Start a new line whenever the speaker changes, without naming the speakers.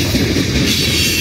ます。